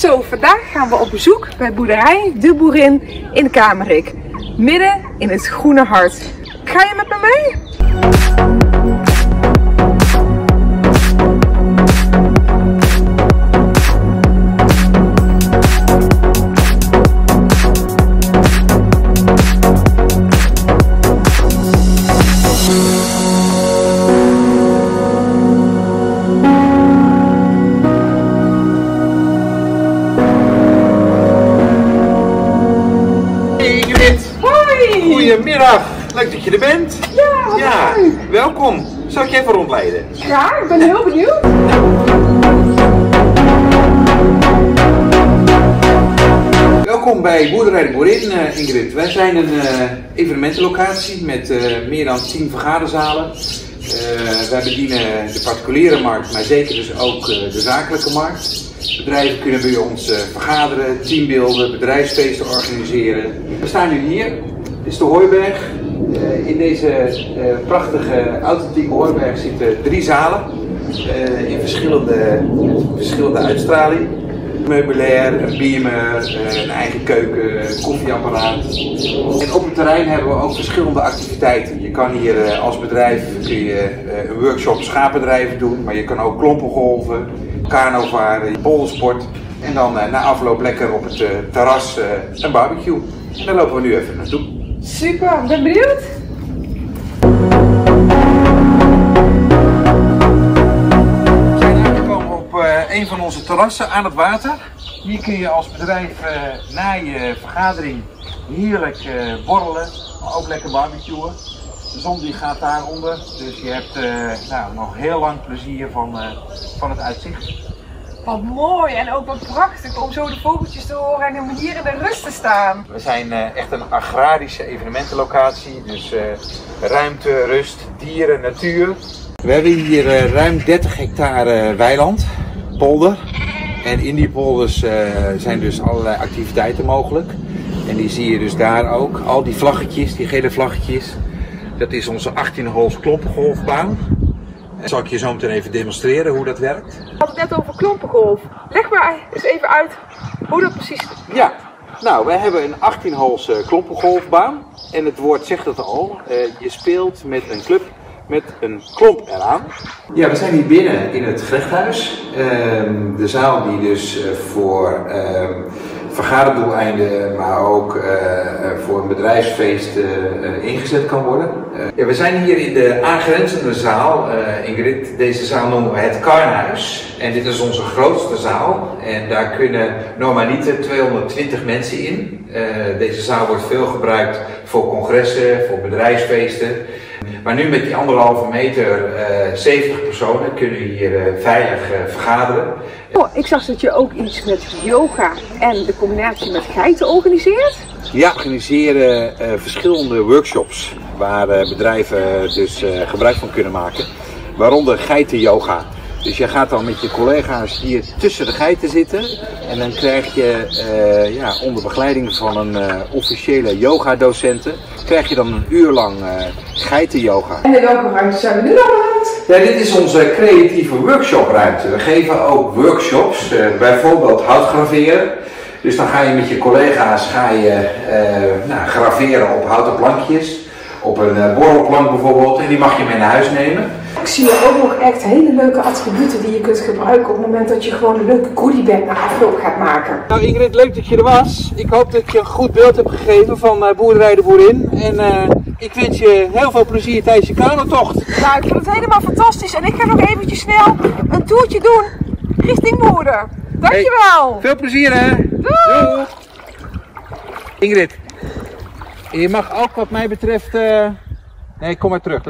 Zo, vandaag gaan we op bezoek bij boerderij De Boerin in Kamerik. Midden in het groene hart. Ga je met me mee? Goedemiddag. Leuk dat je er bent. Ja, wat Ja, leuk. welkom. Zal ik je even rondleiden? Ja, ik ben heel benieuwd. Welkom bij Boerderij de Boerin, eh, Ingrid. Wij zijn een eh, evenementenlocatie met eh, meer dan 10 vergaderzalen. Wij bedienen de particuliere markt, maar zeker dus ook de zakelijke markt. Bedrijven kunnen bij ons vergaderen, teambeelden, bedrijfsfeesten organiseren. We staan nu hier, dit is de Hooiberg. Eh, in deze eh, prachtige authentieke Hooiberg zitten drie zalen eh, in verschillende, verschillende uitstraling meubilair, een beamer, een eigen keuken, een koffieapparaat. En op het terrein hebben we ook verschillende activiteiten. Je kan hier als bedrijf kun je, een workshop schapendrijven doen, maar je kan ook klompengolven, kanovaren, poldersport. En dan na afloop lekker op het terras een barbecue. En daar lopen we nu even naartoe. Super, ben benieuwd. We zijn aangekomen op eh, een van onze terrassen aan het water. Hier kun je als bedrijf eh, na je vergadering heerlijk eh, borrelen, maar ook lekker barbecuen. De zon die gaat daaronder, dus je hebt nou, nog heel lang plezier van, van het uitzicht. Wat mooi en ook wat prachtig om zo de vogeltjes te horen en om hier in de rust te staan. We zijn eh, echt een agrarische evenementenlocatie, dus eh, ruimte, rust, dieren, natuur. We hebben hier eh, ruim 30 hectare weiland, polder. En in die polders zijn dus allerlei activiteiten mogelijk. En die zie je dus daar ook. Al die vlaggetjes, die gele vlaggetjes. Dat is onze 18 holes klompengolfbaan. En zal ik je zo meteen even demonstreren hoe dat werkt. We hadden het net over klompengolf. Leg maar eens even uit hoe dat precies Ja, nou, wij hebben een 18 holes eh, klompengolfbaan. En het woord zegt het al. eh, je speelt met een club met een klomp eraan. Ja, we zijn hier binnen in het gerechthuis. Ehm, de zaal die dus eh, voor ehm, vergaderdoeleinden, maar ook eh, eh, voor een bedrijfsfeest eh, ingezet kan worden. We zijn hier in de aangrenzende zaal, Ingrid. Deze zaal noemen we het Karnhuis. En dit is onze grootste zaal. En daar kunnen normaliter 220 mensen in. Deze zaal wordt veel gebruikt voor congressen, voor bedrijfsfeesten. Maar nu met die anderhalve meter, eh 70 personen kunnen hier eh, veilig eh, vergaderen. Oh, ik zag dat je ook iets met yoga en de combinatie met geiten organiseert. Ja, we organiseren eh, verschillende workshops waar eh, bedrijven dus eh, gebruik van kunnen maken. Waaronder geitenyoga. Dus je gaat dan met je collega's hier tussen de geiten zitten. En dan krijg je eh, ja, onder begeleiding van een eh, officiële yoga-docenten, krijg je dan een uur lang eh geitenyoga. En in welke ruimte zijn we nu dan uit? Ja, dit is onze creatieve workshopruimte. We geven ook workshops, eh, bijvoorbeeld houtgraveren. Dus dan ga je met je collega's ga je, eh, nou, graveren op houten plankjes. Op een eh, borrelplank bijvoorbeeld. En die mag je mee naar huis nemen. Ik zie hier ook nog echt hele leuke attributen die je kunt gebruiken op het moment dat je gewoon een leuke goodiebag na afloop gaat maken. Nou Ingrid, leuk dat je er was. Ik hoop dat je een goed beeld hebt gegeven van uh, Boerderij de Boerin. En eh, ik wens je heel veel plezier tijdens je kanotocht. Nou, ik vind het helemaal fantastisch en ik ga nog eventjes snel een toertje doen richting moeder. Dankjewel! Veel plezier hè. Doei. Ingrid, je mag ook wat mij betreft... eh, Nee, kom maar terug.